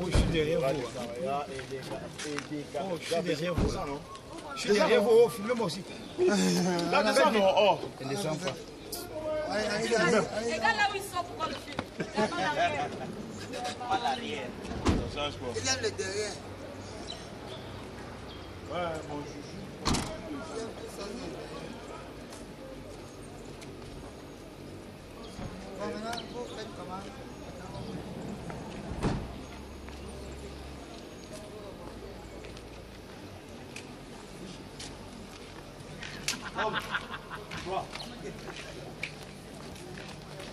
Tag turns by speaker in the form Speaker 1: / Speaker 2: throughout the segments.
Speaker 1: Oh, je suis derrière vous. Oh, je suis derrière vous. Je suis derrière vous. Oh, filmez-moi aussi.
Speaker 2: Là, descends, non, oh.
Speaker 1: Elle descend pas.
Speaker 3: Regarde là où ils sont pour voir le film. Là-bas, l'arrière.
Speaker 2: Ça change quoi
Speaker 4: Il aime le derrière.
Speaker 2: Ouais, mon.
Speaker 4: Bon, maintenant, vous faites comment?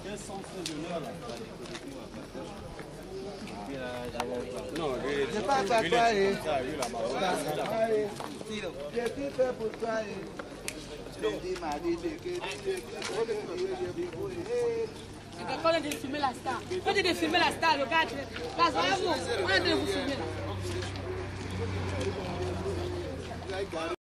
Speaker 2: Quel centre de l'heure là
Speaker 4: C'est pas ça, toi, j'ai tout fait pour toi. Je dis, Marie, je je
Speaker 3: Quand on est de filmer on est de filmer la star, regarde. Là, c'est vous. On est vous.